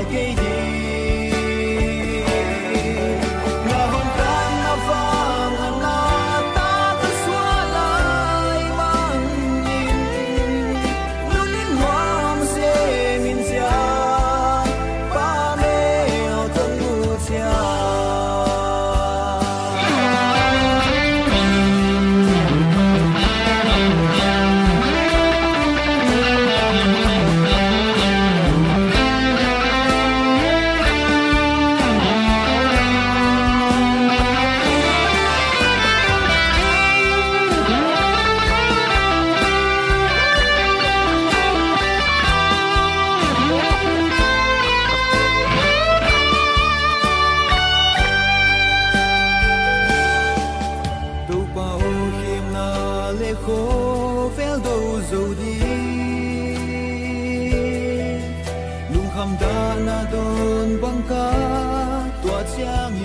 给 alejo fel do zo di. Lung kham da na don bang ka tua chiang